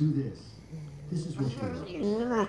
Do this. This is what you do.